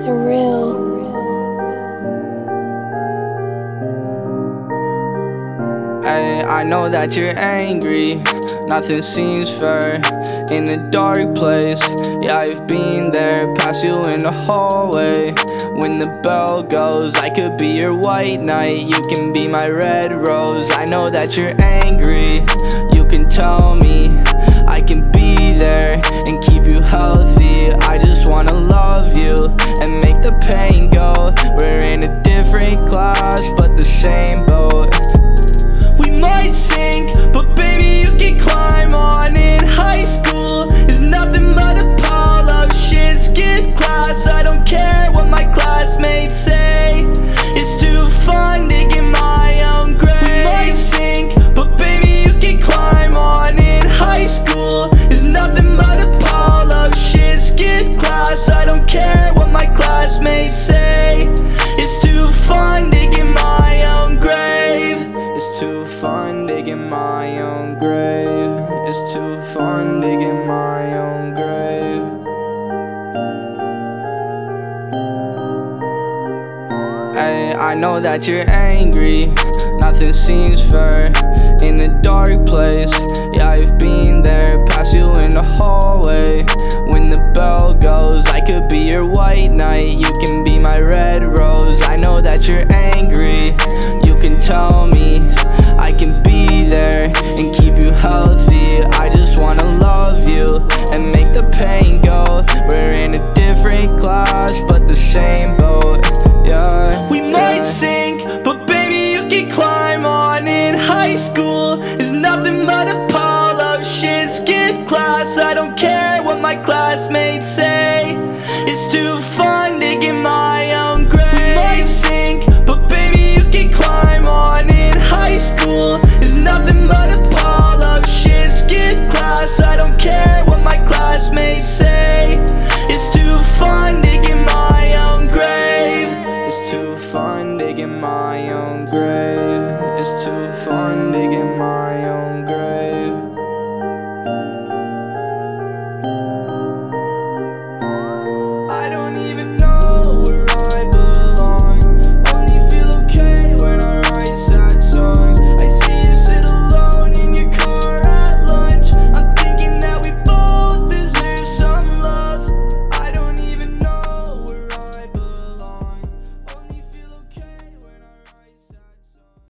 Tsurreal. Hey, I know that you're angry, nothing seems fair In a dark place, yeah I've been there Pass you in the hallway, when the bell goes I could be your white knight, you can be my red rose. I know that you're angry, you can tell me I can be there. Classmates say It's too fun digging my own grave. It's too fun digging my own grave. It's too fun digging my own grave. Hey, I know that you're angry, nothing seems fair your white knight, you can be my red rose. I know that you're angry, you can tell me I can be there and keep you healthy. I just wanna love you and make the pain go. We're in a different class but the same boat, yeah. We might sink, but baby you can climb on In high school. Is nothing but a pile of shit. Skip class, I don't care what my classmates fun digging my own grave. It's too fun digging my